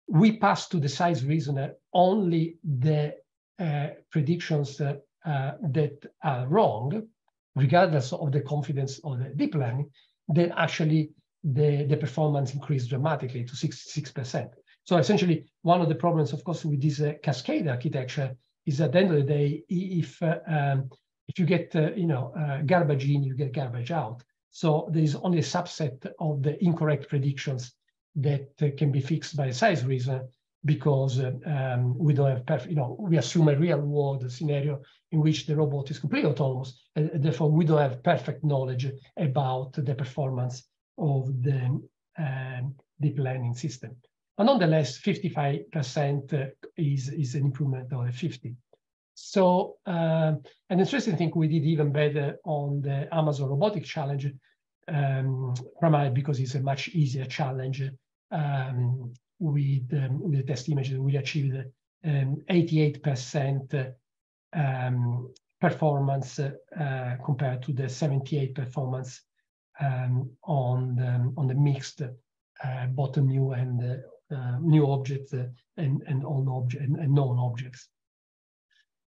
we pass to the size reasoner only the uh, predictions uh, uh, that are wrong, regardless of the confidence of the deep learning, then actually the, the performance increased dramatically to 66%. So essentially, one of the problems, of course, with this uh, cascade architecture is at the end of the day, if uh, um, if you get uh, you know garbage in, you get garbage out. So there is only a subset of the incorrect predictions that uh, can be fixed by a size reason because uh, um, we don't have perfect, you know, we assume a real world scenario in which the robot is completely autonomous, and therefore we don't have perfect knowledge about the performance of the um, deep learning system. But nonetheless, 55% is, is an improvement over 50. So uh, an interesting thing, we did even better on the Amazon Robotic Challenge, um, primarily because it's a much easier challenge um, with, um, with the test images. We achieved 88% um, um, performance uh, compared to the 78 performance um, on, the, on the mixed uh, both new and uh, new objects uh, and, and on object and, and known objects.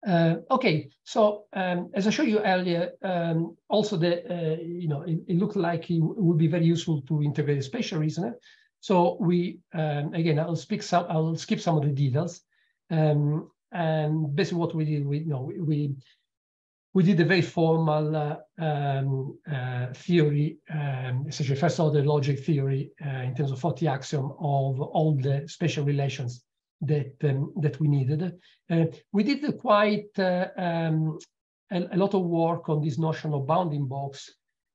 Uh, okay, so um, as I showed you earlier, um, also the uh, you know it, it, looked like it would be very useful to integrate a spatial reasoner. So we um, again I'll speak some I'll skip some of the details. Um, and basically what we did we you know we, we we did a very formal uh, um, uh, theory, um, essentially first order logic theory uh, in terms of 40 axiom of all the spatial relations that um, that we needed. Uh, we did quite uh, um, a, a, lot of work on this notion of bounding box.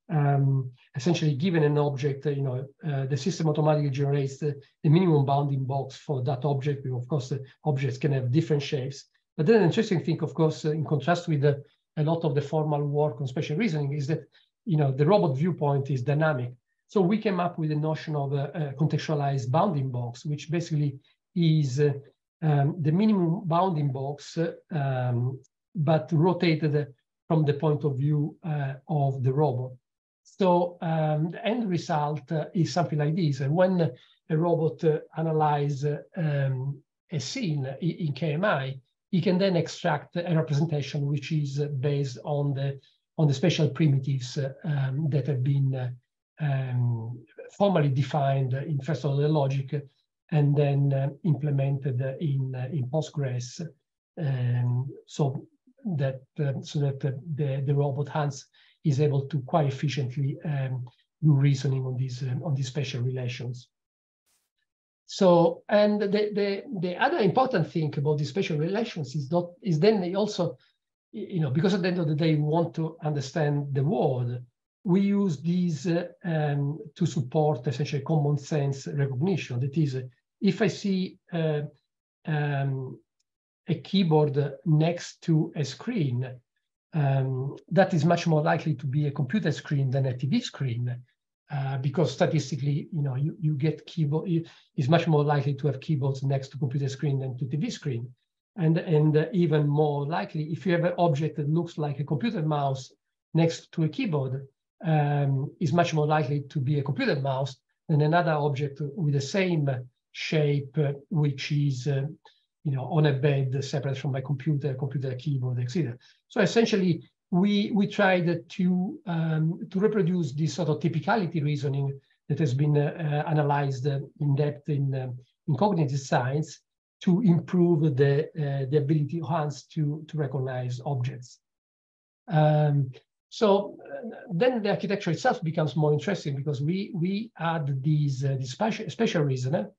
Um, essentially, given an object, you know, uh, the system automatically generates the, the, minimum bounding box for that object. Of course, the objects can have different shapes. But then, an interesting thing, of course, in contrast with the, a lot of the formal work on spatial reasoning, is that you know the robot viewpoint is dynamic. So we came up with the notion of a, a contextualized bounding box, which basically is uh, um, the minimum bounding box, um, but rotated from the point of view uh, of the robot. So um, the end result uh, is something like this. And when a robot uh, analyzes um, a scene in KMI, he can then extract a representation which is based on the on the spatial primitives um, that have been um, formally defined in first order logic and then uh, implemented in uh, in Postgres, um, so that uh, so that the the robot Hans is able to quite efficiently um, do reasoning on these um, on these spatial relations. So, and the, the, the other important thing about these spatial relations is not is then they also, you know, because at the end of the day, we want to understand the world. We use these uh, um, to support essentially common sense recognition. That is, if I see uh, um, a keyboard next to a screen, um, that is much more likely to be a computer screen than a TV screen. Uh, because statistically, you know, you, you get keyboard is much more likely to have keyboards next to computer screen than to TV screen. And, and uh, even more likely, if you have an object that looks like a computer mouse next to a keyboard, um, is much more likely to be a computer mouse than another object with the same shape, uh, which is uh, you know on a bed separate from my computer, computer keyboard, etc. So essentially, we we tried to um, to reproduce this sort of typicality reasoning that has been uh, uh analyzed in depth in uh, in cognitive science to improve the uh, the ability of Hans to to recognize objects. Um, so then the architecture itself becomes more interesting because we we add these uh, this spatial, spatial reasoner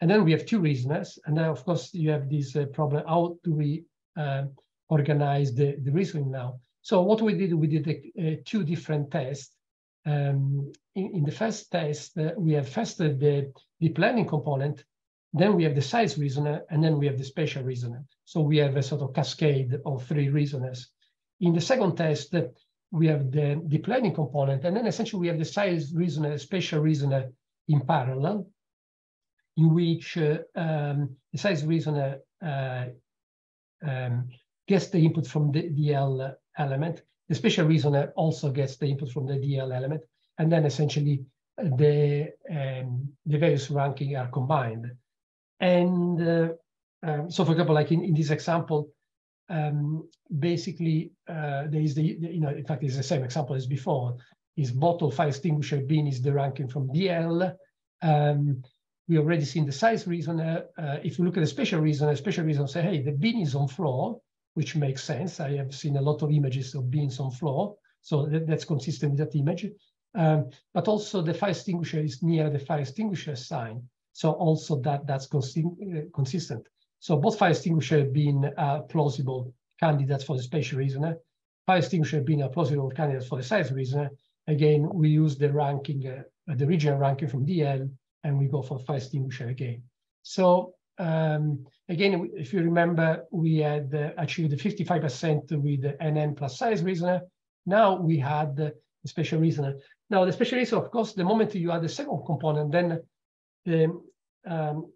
and then we have two reasoners. And then, of course, you have this uh, problem, how do we uh, organize the, the reasoning now? So what we did, we did uh, two different tests. Um, in, in, the first test, uh, we have first the deep learning component, then we have the size reasoner, and then we have the spatial reasoner. So we have a sort of cascade of three reasoners. In the second test, we have the deep learning component, and then essentially we have the size reasoner, spatial reasoner in parallel in which uh, um, the size reasoner uh, um, gets the input from the DL element. The spatial reasoner also gets the input from the DL element, and then essentially the um, the various ranking are combined. And uh, um, so, for example, like in, in this example, um, basically uh, there is the, you know in fact it's the same example as before. Is bottle fire extinguisher bin is the ranking from DL. Um, we already seen the size reasoner. Uh, if you look at the spatial reasoner, the spatial reasoner say, hey, the bin is on floor, which makes sense. I have seen a lot of images of beans on floor. So that, that's consistent with that image. Um, but also the fire extinguisher is near the fire extinguisher sign. So also that that's uh, consistent. So both fire extinguisher been uh, plausible candidates for the spatial reasoner. Fire extinguisher being a plausible candidate for the size reasoner. Again, we use the ranking, uh, the regional ranking from DL, and we go for fire extinguisher again. So um, again, if you remember, we had uh, achieved 55% with NN plus size reasoner. Now we had the special reasoner. Now the special reasoner, of course, the moment you add the second component, then the, um,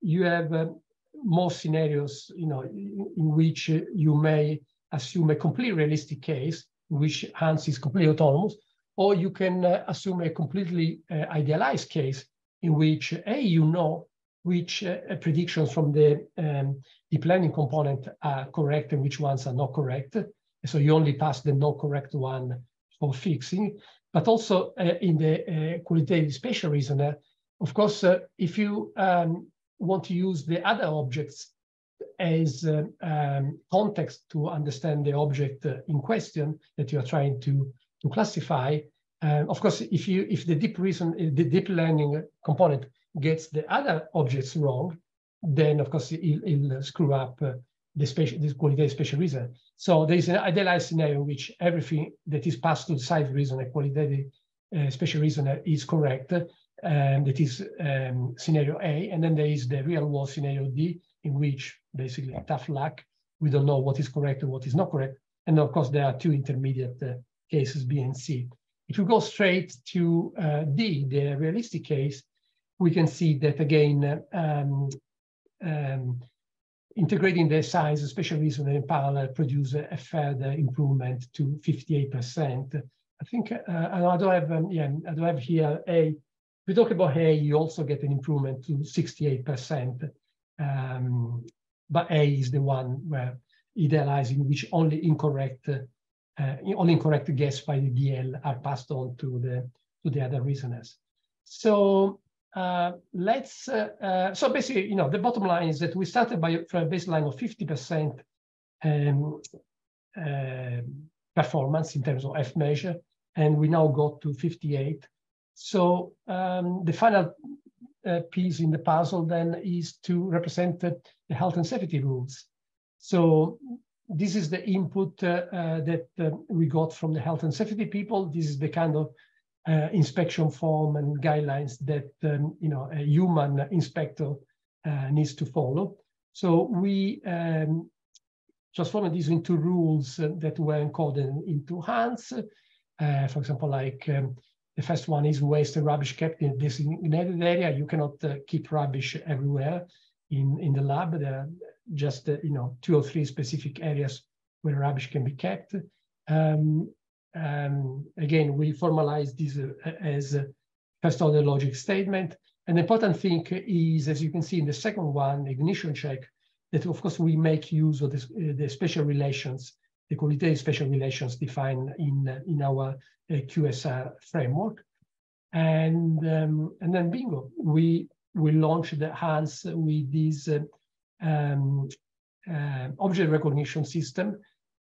you have uh, more scenarios, you know, in, in which you may assume a completely realistic case in which Hans is completely autonomous, or you can uh, assume a completely uh, idealized case in which A, you know which uh, predictions from the um, deep learning component are correct and which ones are not correct. So you only pass the not correct one for fixing. But also uh, in the uh, qualitative spatial reasoner, of course, uh, if you um, want to use the other objects as uh, um, context to understand the object uh, in question that you are trying to, to classify, uh, of course, if you if the deep reason the deep learning component gets the other objects wrong, then of course it'll, it'll screw up uh, the special this qualitative spatial reason. So there is an idealized scenario in which everything that is passed to the size reason, a qualitative uh, spatial reasoner is correct, and that is um, scenario A, and then there is the real world scenario D, in which basically tough luck, we don't know what is correct and what is not correct. And of course, there are two intermediate uh, cases, B and C. If we go straight to uh, D, the realistic case, we can see that again, um, um, integrating the size, especially reason in parallel, produce a, further improvement to 58%. I think uh, I don't have, um, yeah, I don't have here A we talk about A, you also get an improvement to 68%. Um, but A is the one where idealizing which only incorrect, uh, only incorrect guess by the DL are passed on to the to the other reasoners. So uh, let's uh, uh, so basically, you know, the bottom line is that we started by from a baseline of 50% um, uh, performance in terms of F measure, and we now got to 58. So um, the final uh, piece in the puzzle then is to represent the, the health and safety rules. So this is the input uh, uh, that uh, we got from the health and safety people. This is the kind of uh, inspection form and guidelines that um, you know a human inspector uh, needs to follow. So we um, transformed these into rules that were encoded into Hans. for example, like um, the first one is waste and rubbish kept in a designated area. You cannot uh, keep rubbish everywhere in, in the lab. There are just uh, you know two or three specific areas where rubbish can be kept. Um, um, again, we formalize this uh, as a first order logic statement. An important thing is, as you can see in the second one, ignition check, that of course we make use of uh, the special relations the qualitative special relations defined in, in our uh, QSR framework. And, um, and then bingo, we, we launched the Hans with these uh, um, uh, object recognition system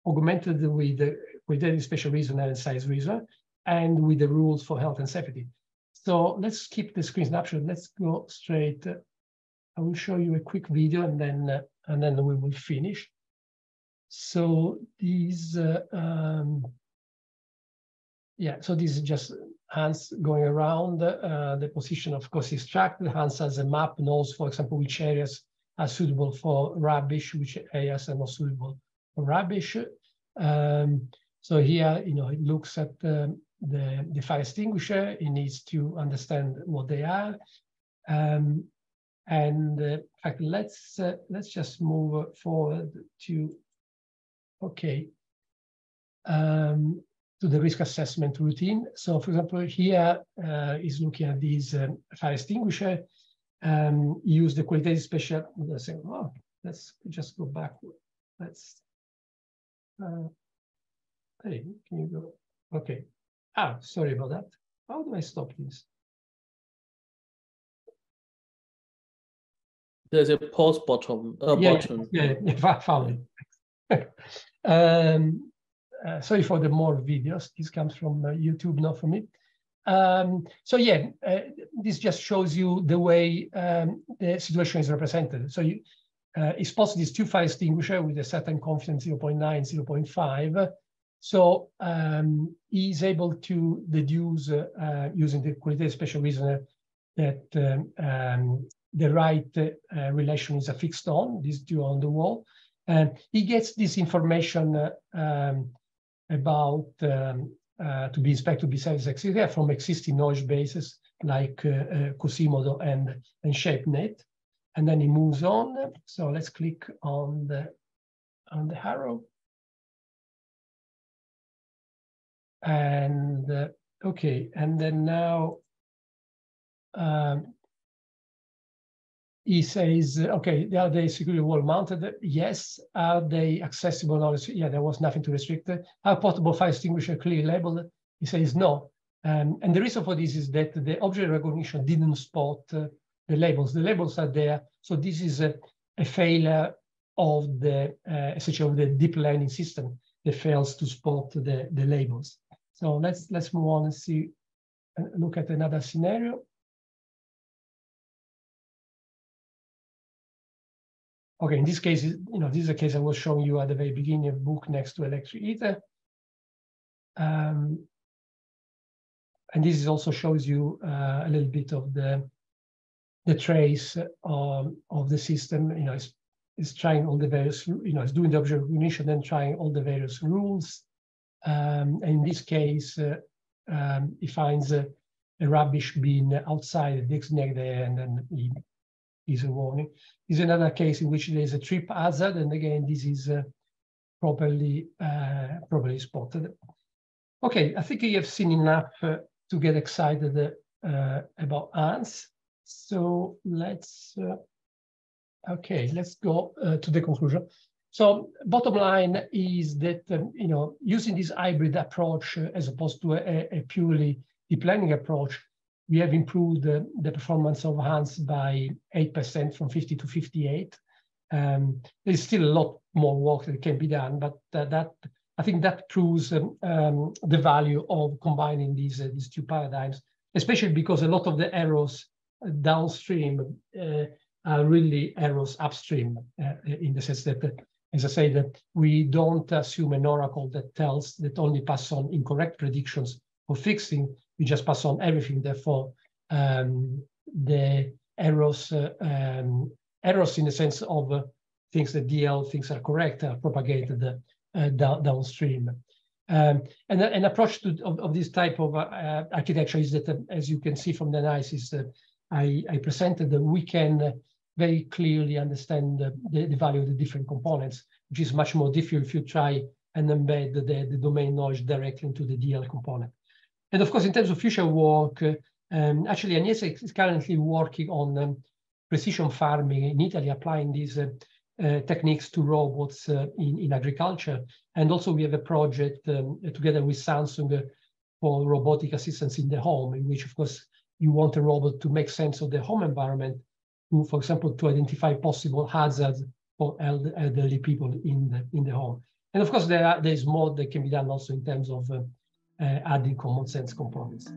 augmented with the qualitative spatial reason and size reason and with the rules for health and safety. So let's keep the screen snapshot. Let's go straight. I will show you a quick video and then, uh, and then we will finish. So these, uh, um, yeah, so this is just Hans going around. Uh, the position, of course, is tracked. Hans has a map, knows, for example, which areas are suitable for rubbish, which areas are not suitable for rubbish. Um, so here, you know, it looks at um, the, the fire extinguisher. It needs to understand what they are. Um, and uh, in fact, let's uh, let's just move forward to Okay. Um, to the risk assessment routine. So for example, here uh, is looking at this um, fire extinguisher. Um, use the qualitative special, oh, let's just go back. Let's, uh, hey, can you go? Okay. Ah, sorry about that. How do I stop this? There's a pause button. Uh, yeah, button. Yeah, yeah, I found it. Um, uh, sorry for the more videos. This comes from uh, YouTube, not from me. Um, so yeah, uh, this just shows you the way um, the situation is represented. So you, uh, it's possible this two-fire extinguisher with a certain confidence 0.9, 0.5. So um, he's able to deduce uh, using the qualitative spatial reasoner that um, um, the right uh, relation is affixed on, this due on the wall. And he gets this information uh, um, about um, uh, to be inspected to be service from existing knowledge bases like uh, uh, Quasimodo and, and ShapeNet. And then it moves on. So let's click on the on the arrow. And uh, okay, and then now um, he says, okay, are they security wall mounted? Yes. Are they accessible? No, yeah, there was nothing to restrict. Are portable fire extinguisher clearly labeled? He says no. Um, and the reason for this is that the object recognition didn't spot uh, the labels. The labels are there. So this is a, a failure of the uh, essentially of the deep learning system that fails to spot the, the labels. So let's let's move on and see and look at another scenario. Okay, in this case, you know, this is a case I was showing you at the very beginning of book next to electric ether. Um, and this also shows you uh, a little bit of the the trace um, of the system. You know, it's, it's trying all the various, you know, it's doing the object recognition, then trying all the various rules. Um, and in this case, uh, um, he finds a, a, rubbish bin outside the Dixneg there, and then he is a warning. Is another case in which there is a trip hazard, and again, this is uh, properly uh, properly spotted. Okay, I think you have seen enough uh, to get excited uh, about Hans. So let's, uh, okay, let's go uh, to the conclusion. So bottom line is that, um, you know, using this hybrid approach as opposed to a, a purely deep learning approach, we have improved the, performance of Hans by 8% from 50 to 58. Um, there's still a lot more work that can be done, but uh, that I think that proves um, um, the value of combining these, uh, these two paradigms, especially because a lot of the errors downstream uh, are really errors upstream uh, in the sense that, uh, as I say, that we don't assume an oracle that tells that only pass on incorrect predictions for fixing, we just pass on everything. Therefore, um, the errors, uh, um, errors in the sense of uh, things that DL thinks are correct are propagated uh, down, downstream. Um, and an approach to, of, of, this type of uh, architecture is that, uh, as you can see from the analysis that I, I presented, that we can very clearly understand the, the, the, value of the different components, which is much more difficult if you try and embed the, the domain knowledge directly into the DL component. And of course, in terms of future work, um, actually, Agnese is currently working on um, precision farming in Italy, applying these uh, uh, techniques to robots uh, in, in agriculture. And also we have a project um, together with Samsung for robotic assistance in the home, in which, of course, you want a robot to make sense of the home environment, to, for example, to identify possible hazards for elderly people in the, in the home. And of course, there, are, there is more that can be done also in terms of uh, uh, adding common sense components.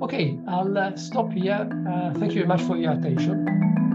Okay, I'll uh, stop here. Uh, thank you very much for your attention.